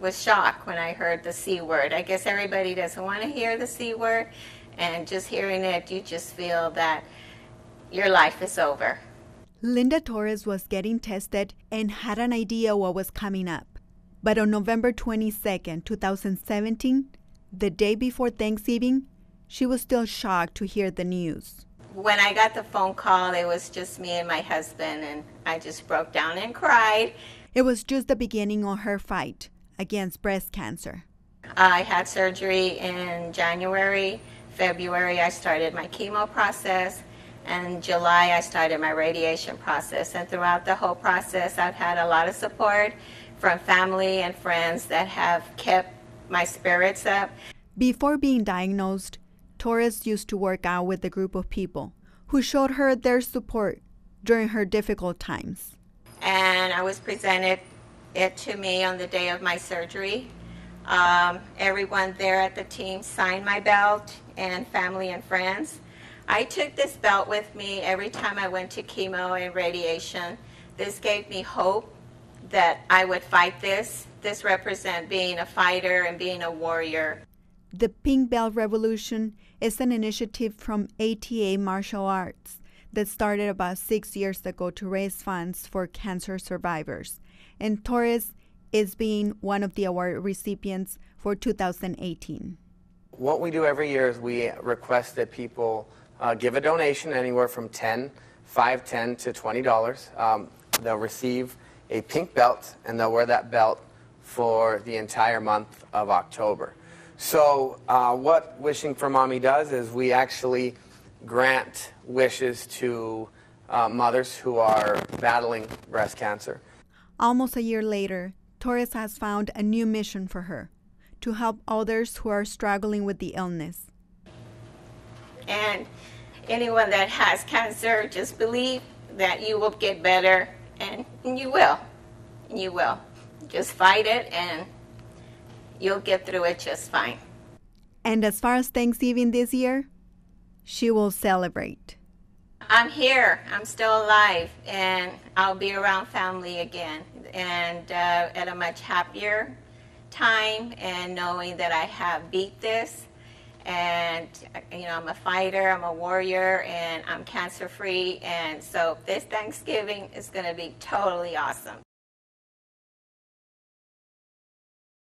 was shocked when I heard the C word. I guess everybody doesn't want to hear the C word, and just hearing it, you just feel that your life is over. Linda Torres was getting tested and had an idea what was coming up. But on November 22, 2017, the day before Thanksgiving, she was still shocked to hear the news. When I got the phone call, it was just me and my husband, and I just broke down and cried. It was just the beginning of her fight against breast cancer. I had surgery in January. February, I started my chemo process. And July, I started my radiation process. And throughout the whole process, I've had a lot of support from family and friends that have kept my spirits up. Before being diagnosed, Torres used to work out with a group of people who showed her their support during her difficult times. And I was presented it to me on the day of my surgery. Um, everyone there at the team signed my belt, and family and friends. I took this belt with me every time I went to chemo and radiation. This gave me hope that I would fight this. This represents being a fighter and being a warrior. The Pink Belt Revolution is an initiative from ATA Martial Arts that started about six years ago to raise funds for cancer survivors. And Torres is being one of the award recipients for 2018. What we do every year is we request that people uh, give a donation anywhere from 10 5 10 to $20. Um, they'll receive a pink belt, and they'll wear that belt for the entire month of October. So uh, what Wishing for Mommy does is we actually grant wishes to uh, mothers who are battling breast cancer. Almost a year later, Torres has found a new mission for her to help others who are struggling with the illness. And anyone that has cancer, just believe that you will get better, and you will. You will. Just fight it and you'll get through it just fine. And as far as Thanksgiving this year, she will celebrate. I'm here. I'm still alive, and I'll be around family again, and uh, at a much happier time, and knowing that I have beat this, and you know I'm a fighter, I'm a warrior, and I'm cancer free, and so this Thanksgiving is going to be totally awesome.